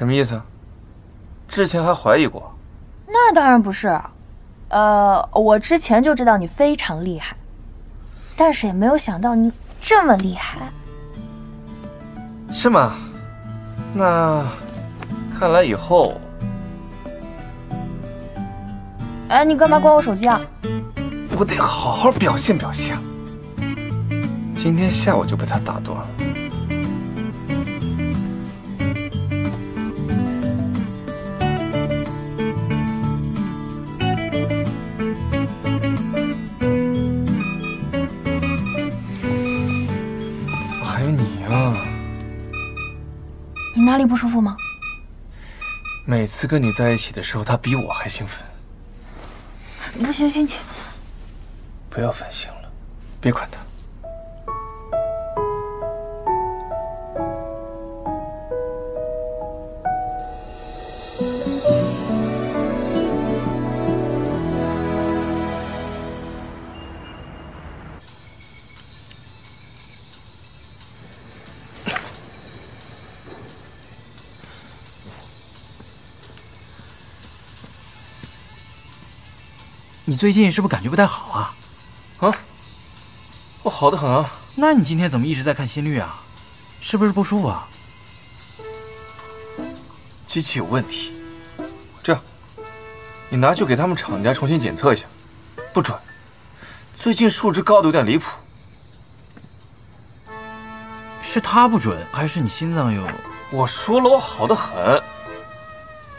什么意思？之前还怀疑过？那当然不是，呃，我之前就知道你非常厉害，但是也没有想到你这么厉害。是吗？那看来以后……哎，你干嘛关我手机啊？我得好好表现表现。今天下午就被他打断了。哪里不舒服吗？每次跟你在一起的时候，他比我还兴奋。不行，心情。不要分心了，别管他。你最近是不是感觉不太好啊？啊，我好的很啊。那你今天怎么一直在看心率啊？是不是不舒服啊？机器有问题。这样，你拿去给他们厂家重新检测一下，不准。最近数值高的有点离谱。是他不准，还是你心脏有？我说了，我好的很。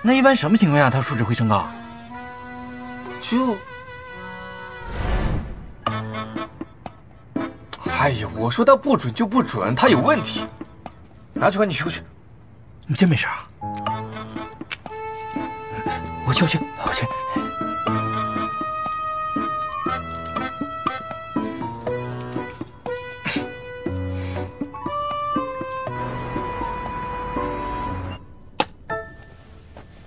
那一般什么情况下它数值会升高？就……哎呀，我说他不准就不准，他有问题。拿去，赶紧修去。你真没事啊？我去，我去，我去。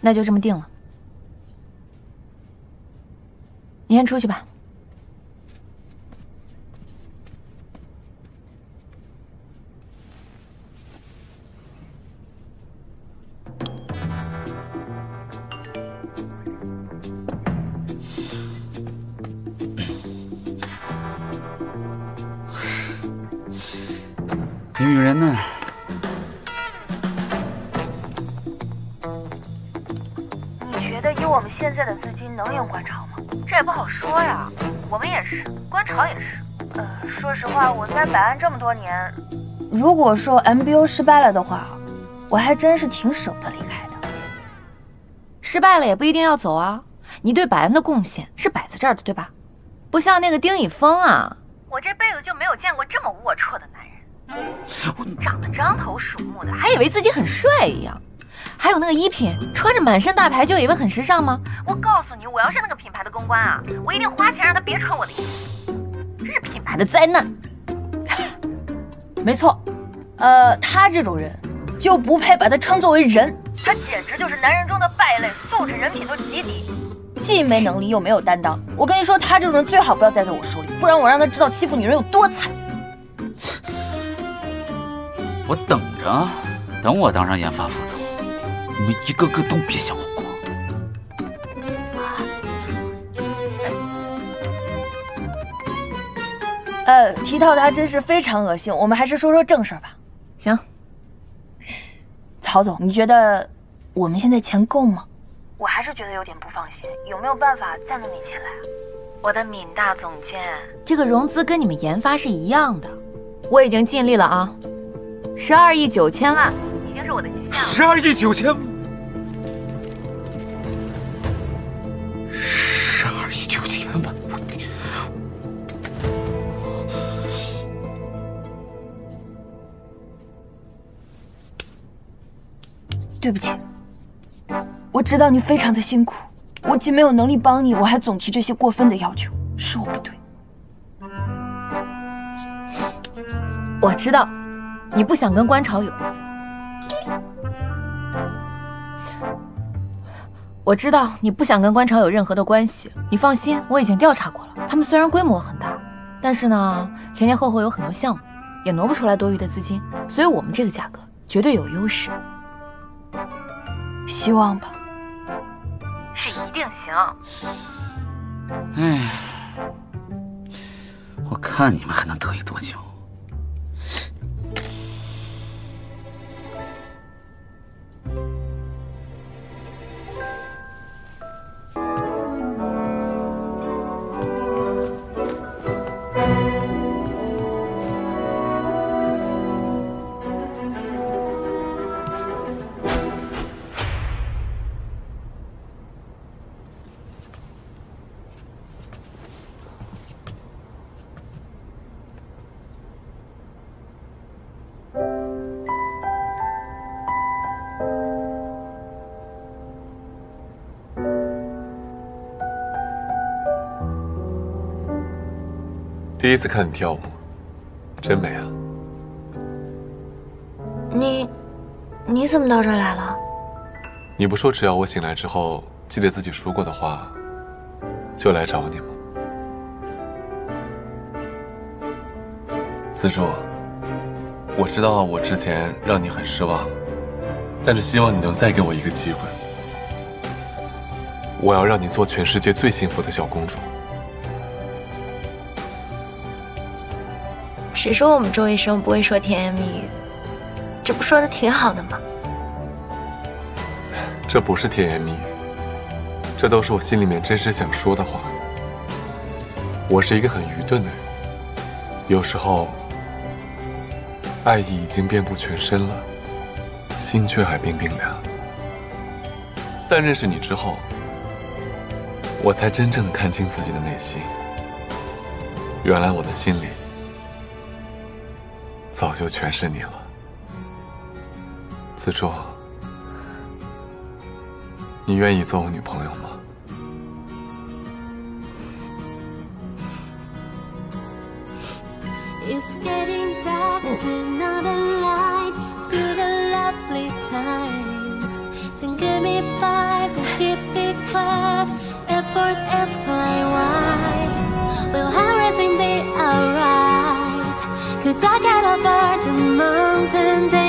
那就这么定了。你先出去吧。女人呢？你觉得以我们现在的资金能赢观潮吗？这也不好说呀。我们也是，观潮也是。呃，说实话，我在百安这么多年，如果说 MBO 失败了的话，我还真是挺舍不得离开的。失败了也不一定要走啊。你对百安的贡献是摆在这儿的，对吧？不像那个丁以峰啊，我这辈子就没有见过这么龌龊的男人，长得獐头鼠目的，还以为自己很帅一样。还有那个衣品，穿着满身大牌就以为很时尚吗？我告诉你，我要是那个品牌的公关啊，我一定花钱让他别穿我的衣服。这是品牌的灾难。没错，呃，他这种人就不配把他称作为人，他简直就是男人中的败类，素质人品都极低，既没能力又没有担当。我跟你说，他这种人最好不要栽在我手里，不然我让他知道欺负女人有多惨。我等着，等我当上研发副总，你们一个个都别想活过。呃，提到他真是非常恶心，我们还是说说正事儿吧。行，曹总，你觉得我们现在钱够吗？我还是觉得有点不放心，有没有办法再弄点钱来啊？我的闵大总监，这个融资跟你们研发是一样的，我已经尽力了啊，十二亿九千万十二亿九千，十二亿九千万，我对不起，我知道你非常的辛苦，我既没有能力帮你，我还总提这些过分的要求，是我不对。我知道，你不想跟观潮有。我知道你不想跟官场有任何的关系。你放心，我已经调查过了，他们虽然规模很大，但是呢，前前后后有很多项目，也挪不出来多余的资金，所以我们这个价格绝对有优势。希望吧？是一定行。哎，我看你们还能得意多久？第一次看你跳舞，真美啊！你，你怎么到这儿来了？你不说只要我醒来之后记得自己说过的话，就来找你吗？子柱，我知道我之前让你很失望，但是希望你能再给我一个机会。我要让你做全世界最幸福的小公主。谁说我们周医生不会说甜言蜜语？这不说的挺好的吗？这不是甜言蜜语，这都是我心里面真实想说的话。我是一个很愚钝的人，有时候爱意已经遍布全身了，心却还冰冰凉。但认识你之后，我才真正的看清自己的内心。原来我的心里。早就全是你了，子柱，你愿意做我女朋友吗？It's getting dark, turn on the light, good a lovely time. Don't give me five and keep it quiet. At first, stuck out of the mountain.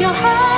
有海。